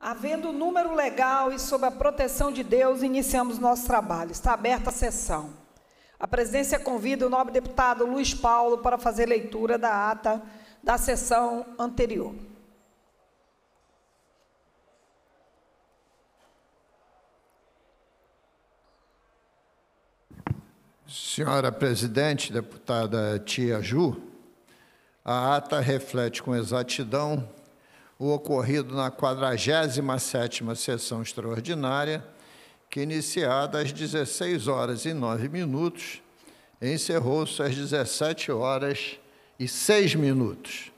Havendo número legal e sob a proteção de Deus, iniciamos nosso trabalho. Está aberta a sessão. A presidência convida o nobre deputado Luiz Paulo para fazer leitura da ata da sessão anterior. Senhora presidente, deputada Tia Ju, a ata reflete com exatidão o ocorrido na 47ª sessão extraordinária, que iniciada às 16 horas e 9 minutos, encerrou-se às 17 horas e 6 minutos.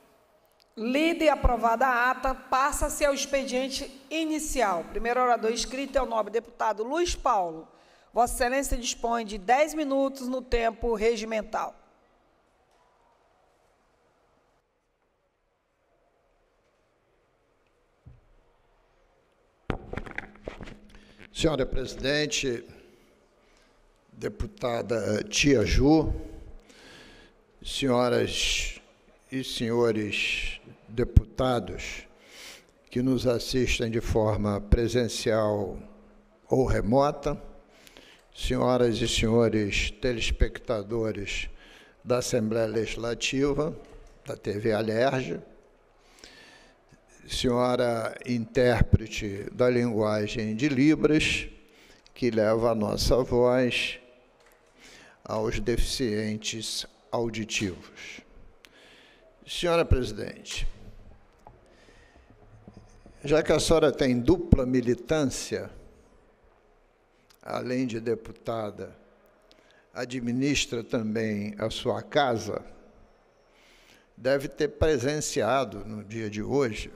Lida e aprovada a ata, passa-se ao expediente inicial. Primeiro orador inscrito é o nobre deputado Luiz Paulo. Vossa Excelência dispõe de 10 minutos no tempo regimental. Senhora presidente, deputada Tia Ju, senhoras e senhores deputados que nos assistem de forma presencial ou remota, senhoras e senhores telespectadores da Assembleia Legislativa, da TV Alerj, senhora intérprete da linguagem de Libras, que leva a nossa voz aos deficientes auditivos. Senhora presidente, já que a senhora tem dupla militância, além de deputada, administra também a sua casa, deve ter presenciado no dia de hoje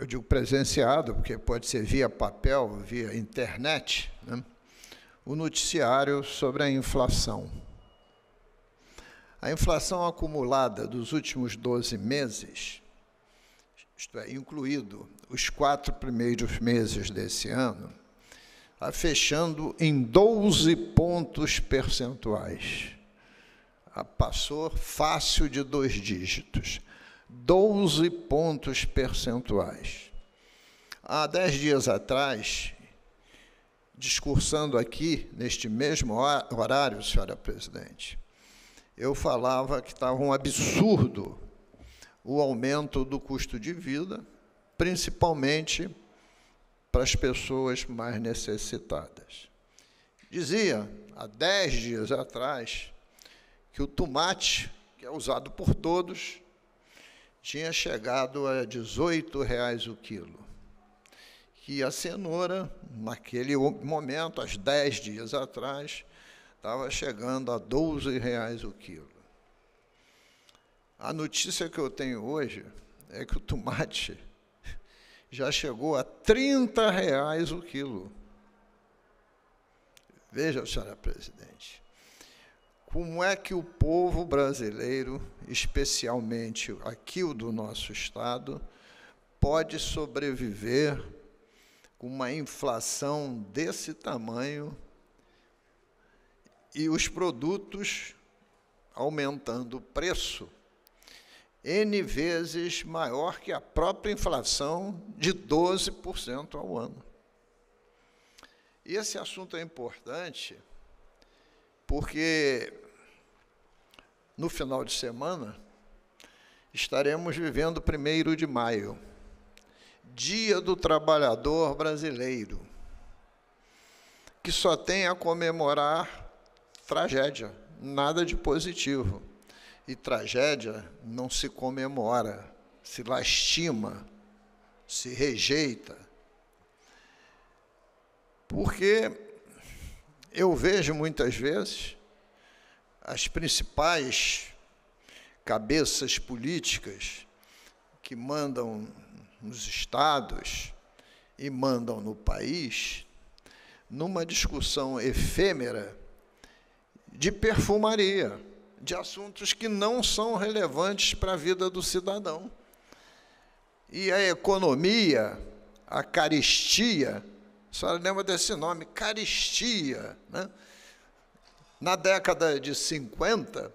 eu digo presenciado, porque pode ser via papel, via internet, né? o noticiário sobre a inflação. A inflação acumulada dos últimos 12 meses, isto é, incluído os quatro primeiros meses desse ano, está fechando em 12 pontos percentuais. Passou fácil de dois dígitos. 12 pontos percentuais. Há dez dias atrás, discursando aqui, neste mesmo horário, senhora presidente, eu falava que estava um absurdo o aumento do custo de vida, principalmente para as pessoas mais necessitadas. Dizia, há dez dias atrás, que o tomate, que é usado por todos, tinha chegado a 18 reais o quilo. Que a cenoura, naquele momento, há 10 dias atrás, estava chegando a 12 reais o quilo. A notícia que eu tenho hoje é que o tomate já chegou a 30 reais o quilo. Veja, senhora presidente, como é que o povo brasileiro, especialmente aqui o do nosso Estado, pode sobreviver com uma inflação desse tamanho e os produtos aumentando o preço N vezes maior que a própria inflação de 12% ao ano. E esse assunto é importante porque no final de semana estaremos vivendo o primeiro de maio, Dia do Trabalhador Brasileiro, que só tem a comemorar tragédia, nada de positivo. E tragédia não se comemora, se lastima, se rejeita. Porque eu vejo muitas vezes as principais cabeças políticas que mandam nos estados e mandam no país, numa discussão efêmera de perfumaria, de assuntos que não são relevantes para a vida do cidadão. E a economia, a caristia, a senhora lembra desse nome, caristia. Né? Na década de 50,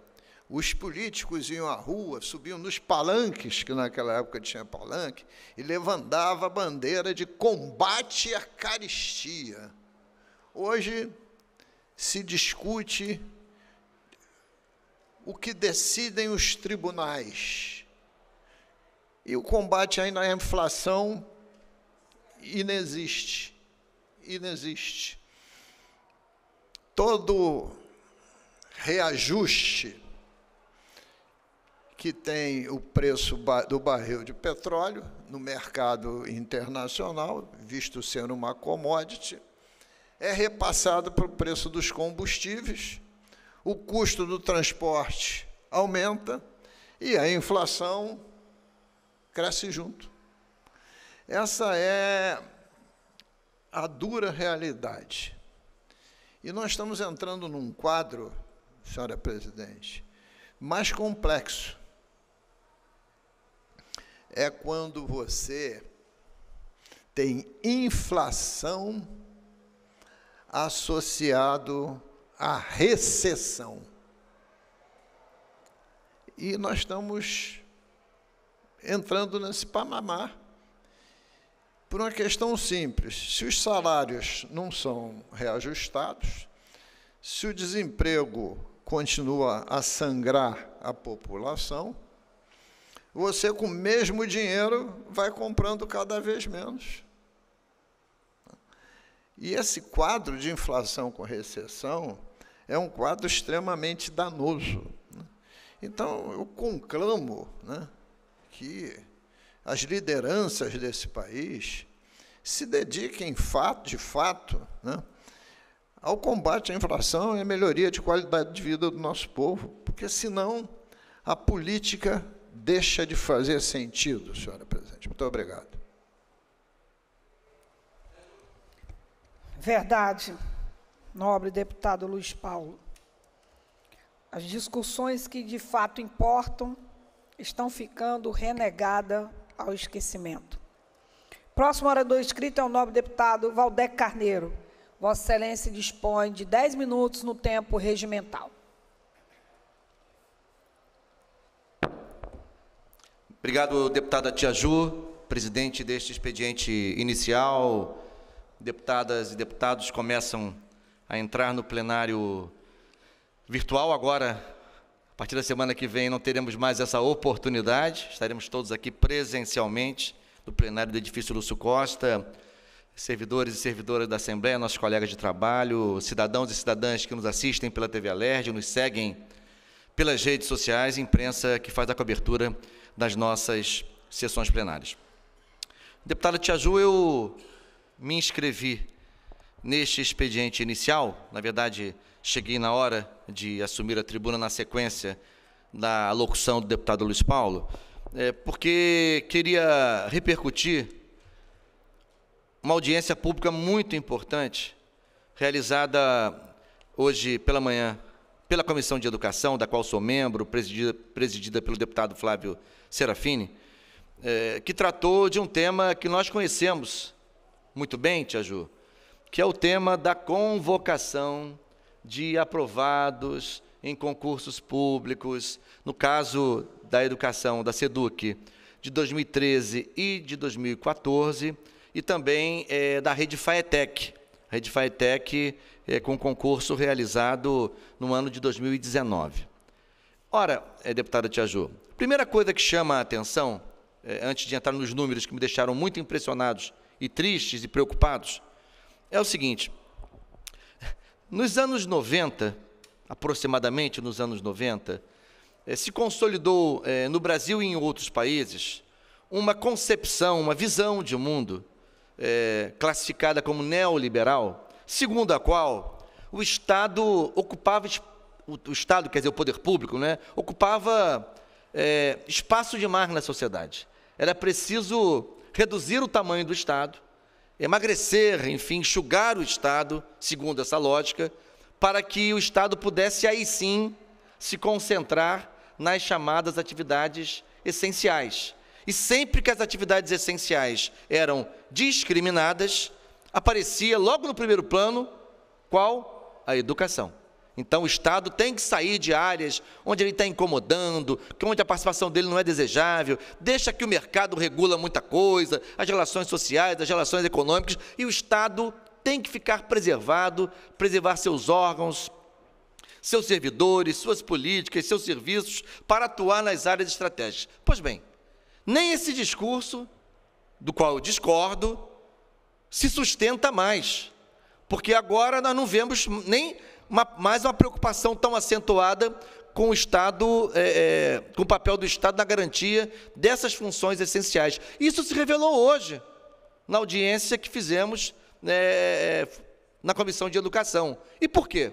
os políticos iam à rua, subiam nos palanques, que naquela época tinha palanque, e levantava a bandeira de combate à caristia. Hoje se discute o que decidem os tribunais. E o combate ainda à inflação inexiste. Inexiste. Todo reajuste que tem o preço do barril de petróleo no mercado internacional, visto ser uma commodity, é repassado para o preço dos combustíveis, o custo do transporte aumenta e a inflação cresce junto. Essa é a dura realidade. E nós estamos entrando num quadro, senhora presidente, mais complexo é quando você tem inflação associado à recessão. E nós estamos entrando nesse pamamar por uma questão simples. Se os salários não são reajustados, se o desemprego continua a sangrar a população, você com o mesmo dinheiro vai comprando cada vez menos. E esse quadro de inflação com recessão é um quadro extremamente danoso. Né? Então, eu conclamo né, que as lideranças desse país se dediquem, de fato, né, ao combate à inflação e à melhoria de qualidade de vida do nosso povo, porque senão a política deixa de fazer sentido, senhora presidente. Muito obrigado. Verdade, nobre deputado Luiz Paulo. As discussões que de fato importam estão ficando renegadas ao esquecimento. Próximo orador escrito é o nobre deputado Valdec Carneiro. Vossa Excelência dispõe de 10 minutos no tempo regimental. Obrigado, deputada Tia Ju, presidente deste expediente inicial. Deputadas e deputados começam a entrar no plenário virtual agora. A partir da semana que vem não teremos mais essa oportunidade, estaremos todos aqui presencialmente no plenário do edifício Lúcio Costa, servidores e servidoras da Assembleia, nossos colegas de trabalho, cidadãos e cidadãs que nos assistem pela TV Alerj, nos seguem pelas redes sociais, imprensa que faz a cobertura das nossas sessões plenárias. Deputada Tiaju, eu me inscrevi neste expediente inicial, na verdade, cheguei na hora de assumir a tribuna na sequência da locução do deputado Luiz Paulo, é, porque queria repercutir uma audiência pública muito importante, realizada hoje pela manhã pela Comissão de Educação, da qual sou membro, presidida, presidida pelo deputado Flávio Serafini, é, que tratou de um tema que nós conhecemos muito bem, Tia Ju, que é o tema da convocação de aprovados em concursos públicos, no caso da educação da SEDUC, de 2013 e de 2014, e também é, da rede FAETEC. Rede FAETEC é, com concurso realizado no ano de 2019. Ora, é, deputada Tia Ju, primeira coisa que chama a atenção, é, antes de entrar nos números que me deixaram muito impressionados e tristes e preocupados, é o seguinte: nos anos 90, aproximadamente nos anos 90, é, se consolidou é, no Brasil e em outros países uma concepção, uma visão de mundo é, classificada como neoliberal, segundo a qual o Estado ocupava o, Estado, quer dizer, o poder público, né, ocupava espaço demais na sociedade. Era preciso reduzir o tamanho do Estado, emagrecer, enfim, enxugar o Estado, segundo essa lógica, para que o Estado pudesse aí sim se concentrar nas chamadas atividades essenciais. E sempre que as atividades essenciais eram discriminadas, aparecia logo no primeiro plano qual? A educação. Então, o Estado tem que sair de áreas onde ele está incomodando, onde a participação dele não é desejável, deixa que o mercado regula muita coisa, as relações sociais, as relações econômicas, e o Estado tem que ficar preservado, preservar seus órgãos, seus servidores, suas políticas, seus serviços, para atuar nas áreas estratégicas. Pois bem, nem esse discurso, do qual eu discordo, se sustenta mais, porque agora nós não vemos nem uma, mais uma preocupação tão acentuada com o Estado, é, é, com o papel do Estado na garantia dessas funções essenciais. Isso se revelou hoje, na audiência que fizemos é, na Comissão de Educação. E por quê?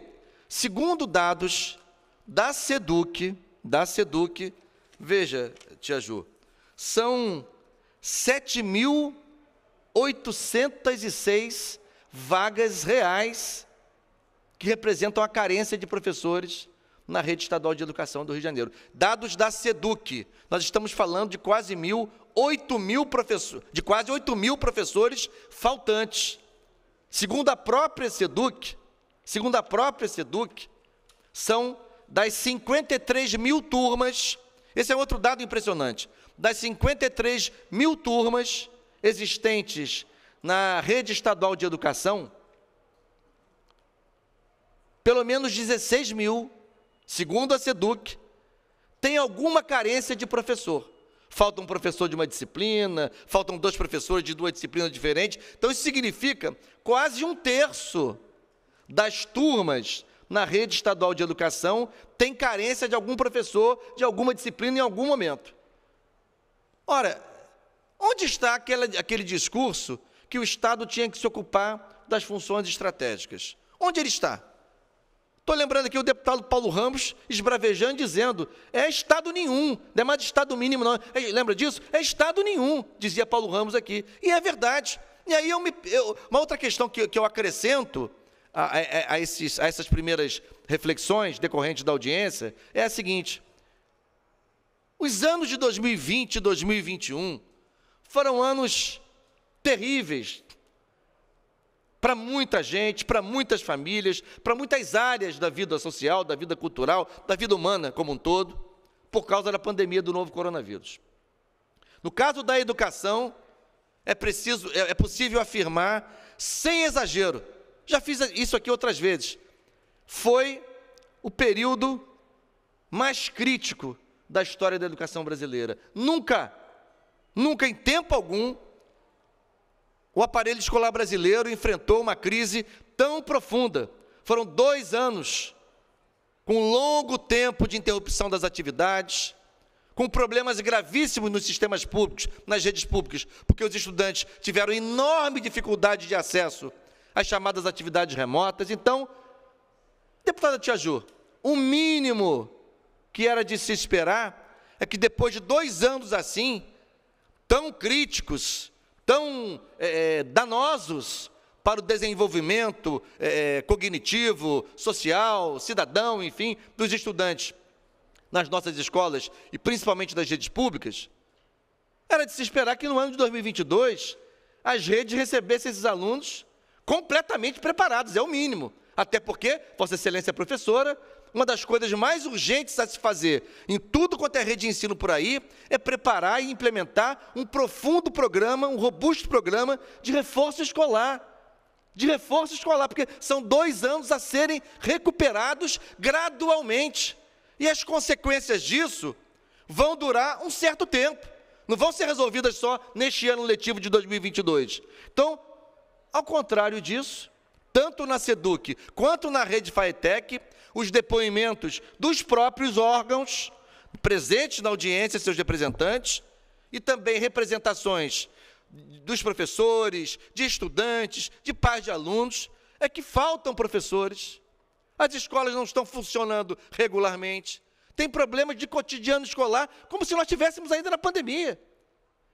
Segundo dados da SEDUC, da SEDUC, veja, Tia Ju, são 7.806 vagas reais que representam a carência de professores na rede estadual de educação do Rio de Janeiro. Dados da SEDUC, nós estamos falando de quase mil, oito mil professores, de quase 8 mil professores faltantes. Segundo a própria SEDUC, segundo a própria SEDUC, são das 53 mil turmas, esse é outro dado impressionante, das 53 mil turmas existentes na rede estadual de educação, pelo menos 16 mil, segundo a SEDUC, tem alguma carência de professor. Falta um professor de uma disciplina, faltam dois professores de duas disciplinas diferentes. Então, isso significa quase um terço das turmas na rede estadual de educação tem carência de algum professor de alguma disciplina em algum momento. Ora, onde está aquele, aquele discurso que o Estado tinha que se ocupar das funções estratégicas? Onde ele está? Estou lembrando aqui o deputado Paulo Ramos esbravejando, dizendo: é Estado nenhum, não é mais Estado mínimo, não. Lembra disso? É Estado nenhum, dizia Paulo Ramos aqui. E é verdade. E aí, eu me, eu, uma outra questão que, que eu acrescento a, a, a, esses, a essas primeiras reflexões decorrentes da audiência é a seguinte: os anos de 2020 e 2021 foram anos terríveis, para muita gente, para muitas famílias, para muitas áreas da vida social, da vida cultural, da vida humana como um todo, por causa da pandemia do novo coronavírus. No caso da educação, é preciso, é, é possível afirmar, sem exagero, já fiz isso aqui outras vezes, foi o período mais crítico da história da educação brasileira. Nunca, nunca em tempo algum, o aparelho escolar brasileiro enfrentou uma crise tão profunda. Foram dois anos, com longo tempo de interrupção das atividades, com problemas gravíssimos nos sistemas públicos, nas redes públicas, porque os estudantes tiveram enorme dificuldade de acesso às chamadas atividades remotas. Então, deputada Tia Ju, o mínimo que era de se esperar é que depois de dois anos assim, tão críticos, tão é, é, danosos para o desenvolvimento é, cognitivo, social, cidadão, enfim, dos estudantes nas nossas escolas e principalmente das redes públicas, era de se esperar que no ano de 2022 as redes recebessem esses alunos completamente preparados, é o mínimo. Até porque Vossa Excelência é professora, uma das coisas mais urgentes a se fazer em tudo quanto é rede de ensino por aí é preparar e implementar um profundo programa, um robusto programa de reforço escolar. De reforço escolar, porque são dois anos a serem recuperados gradualmente. E as consequências disso vão durar um certo tempo. Não vão ser resolvidas só neste ano letivo de 2022. Então, ao contrário disso, tanto na SEDUC quanto na rede FAETEC, os depoimentos dos próprios órgãos presentes na audiência, seus representantes, e também representações dos professores, de estudantes, de pais de alunos, é que faltam professores. As escolas não estão funcionando regularmente. Tem problemas de cotidiano escolar, como se nós estivéssemos ainda na pandemia.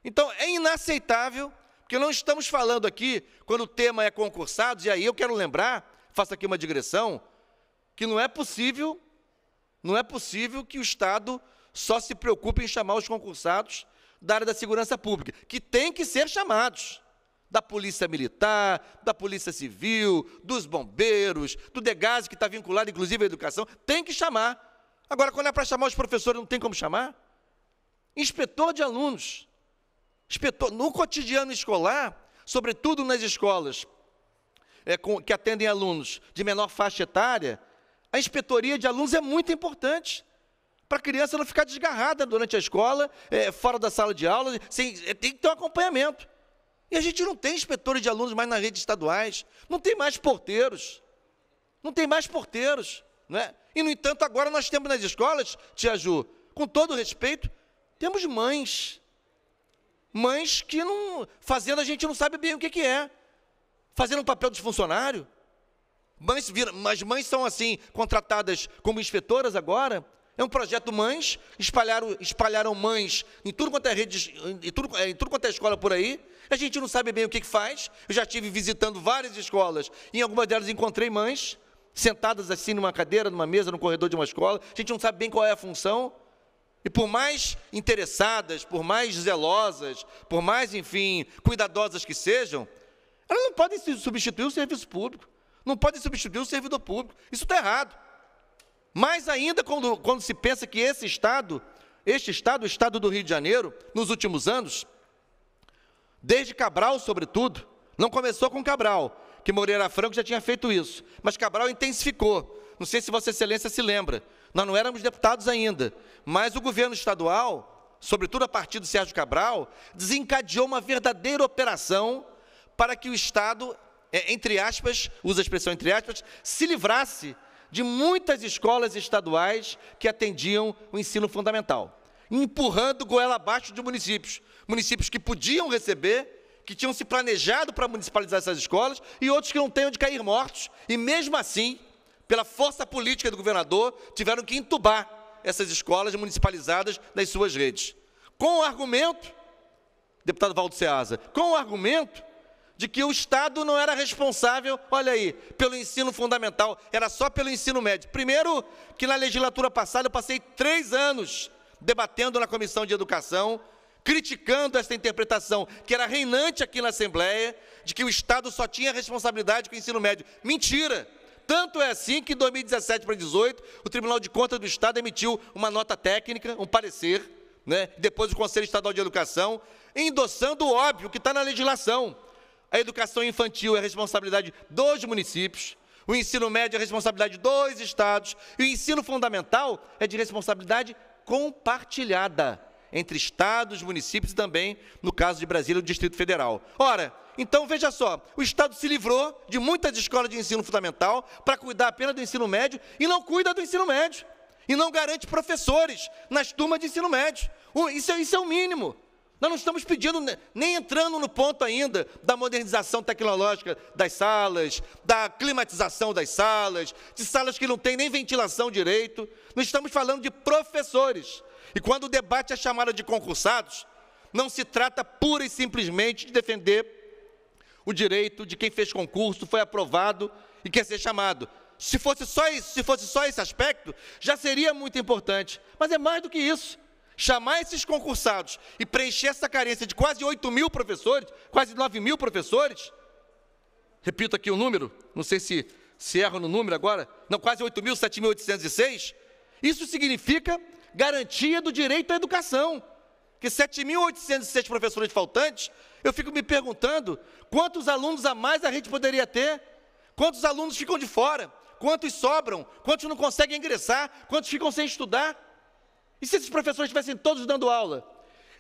Então, é inaceitável, porque não estamos falando aqui, quando o tema é concursados, e aí eu quero lembrar, faço aqui uma digressão, que não é possível, não é possível que o Estado só se preocupe em chamar os concursados da área da segurança pública, que tem que ser chamados. da Polícia Militar, da Polícia Civil, dos bombeiros, do DEGAS, que está vinculado inclusive à educação, tem que chamar. Agora, quando é para chamar os professores, não tem como chamar? Inspetor de alunos. No cotidiano escolar, sobretudo nas escolas é, com, que atendem alunos de menor faixa etária, a inspetoria de alunos é muito importante para a criança não ficar desgarrada durante a escola, é, fora da sala de aula, sem, é, tem que ter um acompanhamento. E a gente não tem inspetores de alunos mais nas redes estaduais, não tem mais porteiros, não tem mais porteiros. Não é? E, no entanto, agora nós temos nas escolas, Tia Ju, com todo respeito, temos mães. Mães que não. fazendo a gente não sabe bem o que, que é. Fazendo um papel de funcionário. Mães mas mães são assim, contratadas como inspetoras agora. É um projeto Mães, espalharam, espalharam mães em tudo quanto é rede, em tudo, em tudo quanto é escola por aí. A gente não sabe bem o que, que faz. Eu já estive visitando várias escolas, e em algumas delas encontrei mães sentadas assim numa cadeira, numa mesa, no corredor de uma escola. A gente não sabe bem qual é a função. E por mais interessadas, por mais zelosas, por mais, enfim, cuidadosas que sejam, elas não podem substituir o serviço público, não podem substituir o servidor público. Isso está errado. Mais ainda quando, quando se pensa que esse Estado, este Estado, o Estado do Rio de Janeiro, nos últimos anos, desde Cabral, sobretudo, não começou com Cabral, que Moreira Franco já tinha feito isso, mas Cabral intensificou. Não sei se Vossa Excelência se lembra, nós não éramos deputados ainda, mas o governo estadual, sobretudo a partir do Sérgio Cabral, desencadeou uma verdadeira operação para que o Estado, é, entre aspas, usa a expressão entre aspas, se livrasse de muitas escolas estaduais que atendiam o ensino fundamental, empurrando goela abaixo de municípios, municípios que podiam receber, que tinham se planejado para municipalizar essas escolas, e outros que não têm onde cair mortos, e mesmo assim, pela força política do governador, tiveram que entubar essas escolas municipalizadas nas suas redes. Com o argumento, deputado Valdo Ceasa, com o argumento de que o Estado não era responsável, olha aí, pelo ensino fundamental, era só pelo ensino médio. Primeiro, que na legislatura passada eu passei três anos debatendo na Comissão de Educação, criticando essa interpretação que era reinante aqui na Assembleia, de que o Estado só tinha responsabilidade com o ensino médio. Mentira! Tanto é assim que em 2017 para 2018, o Tribunal de Contas do Estado emitiu uma nota técnica, um parecer, né, depois o Conselho Estadual de Educação, endossando o óbvio que está na legislação. A educação infantil é responsabilidade dos municípios, o ensino médio é responsabilidade dos estados, e o ensino fundamental é de responsabilidade compartilhada entre estados, municípios e também, no caso de Brasília, o Distrito Federal. Ora, então veja só, o Estado se livrou de muitas escolas de ensino fundamental para cuidar apenas do ensino médio e não cuida do ensino médio. E não garante professores nas turmas de ensino médio. Isso é, isso é o mínimo. Nós não estamos pedindo, nem entrando no ponto ainda da modernização tecnológica das salas, da climatização das salas, de salas que não têm nem ventilação direito. Nós estamos falando de professores. E quando o debate é chamado de concursados, não se trata pura e simplesmente de defender o direito de quem fez concurso, foi aprovado e quer ser chamado. Se fosse só isso, se fosse só esse aspecto, já seria muito importante. Mas é mais do que isso chamar esses concursados e preencher essa carência de quase 8 mil professores, quase 9 mil professores, repito aqui o número, não sei se, se erro no número agora, não, quase 8 mil, 7.806, isso significa garantia do direito à educação, que 7.806 professores faltantes, eu fico me perguntando, quantos alunos a mais a gente poderia ter? Quantos alunos ficam de fora? Quantos sobram? Quantos não conseguem ingressar? Quantos ficam sem estudar? E se esses professores estivessem todos dando aula?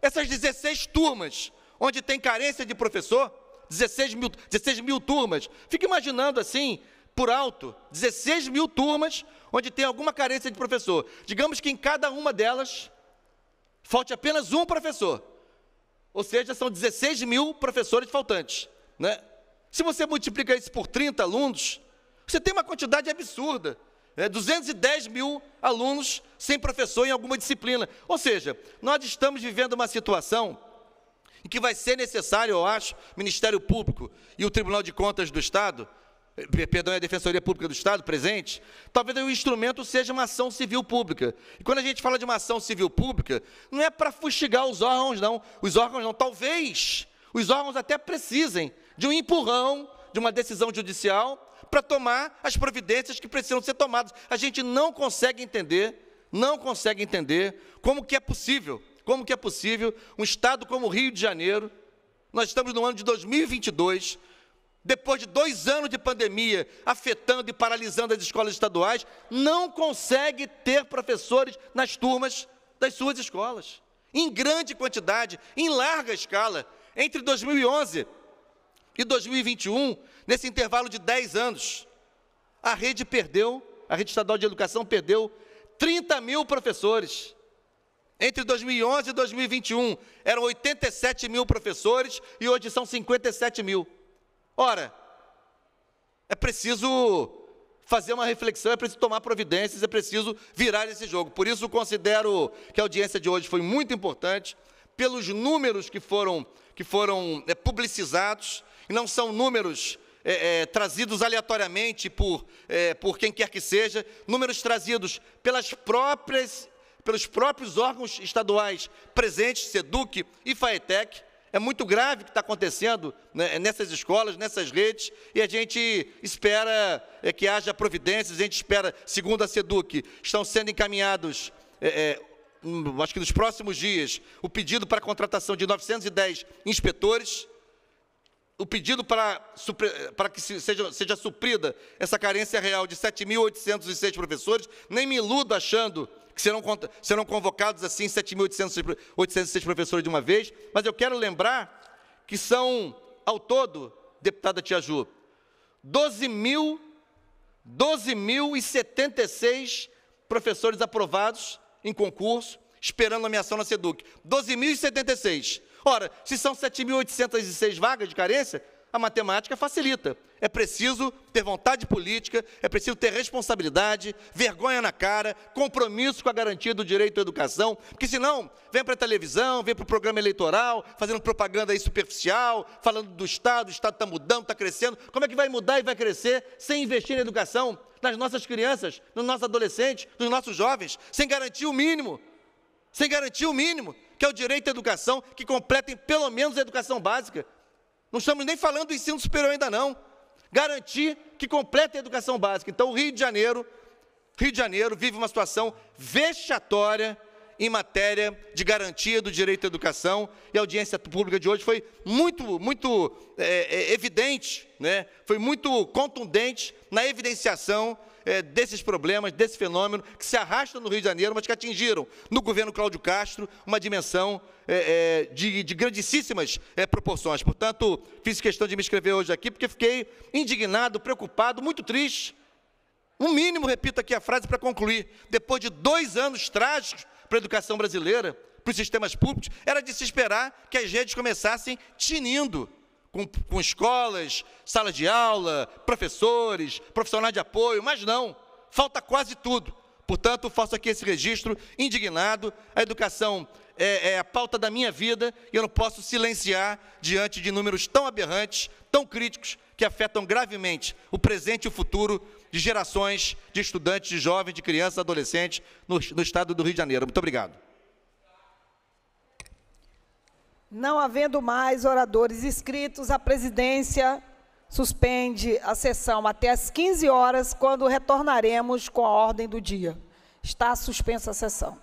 Essas 16 turmas, onde tem carência de professor, 16 mil, 16 mil turmas, fica imaginando assim, por alto, 16 mil turmas, onde tem alguma carência de professor. Digamos que em cada uma delas, falte apenas um professor. Ou seja, são 16 mil professores faltantes. Né? Se você multiplica isso por 30 alunos, você tem uma quantidade absurda é, 210 mil alunos sem professor em alguma disciplina. Ou seja, nós estamos vivendo uma situação em que vai ser necessário, eu acho, Ministério Público e o Tribunal de Contas do Estado, perdão, a Defensoria Pública do Estado presente, talvez o instrumento seja uma ação civil pública. E quando a gente fala de uma ação civil pública, não é para fustigar os órgãos, não. Os órgãos não. Talvez Os órgãos até precisem de um empurrão, de uma decisão judicial, para tomar as providências que precisam ser tomadas. A gente não consegue entender, não consegue entender como que é possível, como que é possível um estado como o Rio de Janeiro, nós estamos no ano de 2022, depois de dois anos de pandemia afetando e paralisando as escolas estaduais, não consegue ter professores nas turmas das suas escolas, em grande quantidade, em larga escala. Entre 2011 e 2021, nesse intervalo de 10 anos, a rede perdeu, a rede estadual de educação perdeu 30 mil professores. Entre 2011 e 2021, eram 87 mil professores e hoje são 57 mil. Ora, é preciso fazer uma reflexão, é preciso tomar providências, é preciso virar esse jogo. Por isso, considero que a audiência de hoje foi muito importante, pelos números que foram, que foram é, publicizados, e não são números é, é, trazidos aleatoriamente por, é, por quem quer que seja, números trazidos pelas próprias, pelos próprios órgãos estaduais presentes, SEDUC e FAETEC, é muito grave o que está acontecendo né, nessas escolas, nessas redes, e a gente espera é, que haja providências, a gente espera, segundo a SEDUC, estão sendo encaminhados, é, é, hum, acho que nos próximos dias, o pedido para a contratação de 910 inspetores, o pedido para, para que seja, seja suprida essa carência real de 7.806 professores, nem me iludo achando que serão, serão convocados assim 7.806 professores de uma vez, mas eu quero lembrar que são, ao todo, deputada Tia Ju, 12 mil, 12.076 professores aprovados em concurso, esperando nomeação na SEDUC. 12.076. Ora, se são 7.806 vagas de carência, a matemática facilita. É preciso ter vontade política, é preciso ter responsabilidade, vergonha na cara, compromisso com a garantia do direito à educação, porque senão vem para a televisão, vem para o programa eleitoral, fazendo propaganda aí superficial, falando do Estado, o Estado está mudando, está crescendo. Como é que vai mudar e vai crescer sem investir na educação, nas nossas crianças, nos nossos adolescentes, nos nossos jovens, sem garantir o mínimo? Sem garantir o mínimo, que é o direito à educação, que completem pelo menos a educação básica. Não estamos nem falando do ensino superior ainda não. Garantir que complete a educação básica. Então, o Rio de Janeiro, Rio de Janeiro vive uma situação vexatória em matéria de garantia do direito à educação, e a audiência pública de hoje foi muito, muito é evidente, né? foi muito contundente na evidenciação é, desses problemas, desse fenômeno que se arrasta no Rio de Janeiro, mas que atingiram no governo Cláudio Castro uma dimensão é, é, de, de, grandíssimas é, proporções. Portanto, fiz questão de me inscrever hoje aqui porque fiquei indignado, preocupado, muito triste. Um mínimo, repito aqui a frase para concluir, depois de dois anos trágicos para a educação brasileira, para os sistemas públicos, era de se esperar que as redes começassem tinindo com, com escolas, salas de aula, professores, profissionais de apoio, mas não, falta quase tudo. Portanto, faço aqui esse registro indignado. A educação é, é, a pauta da minha vida e eu não posso silenciar diante de números tão aberrantes, tão críticos, que afetam gravemente o presente e o futuro de gerações de estudantes, de jovens, de crianças, adolescentes no, no estado do Rio de Janeiro. Muito obrigado. Não havendo mais oradores inscritos, a presidência suspende a sessão até às 15 horas, quando retornaremos com a ordem do dia. Está suspensa a sessão.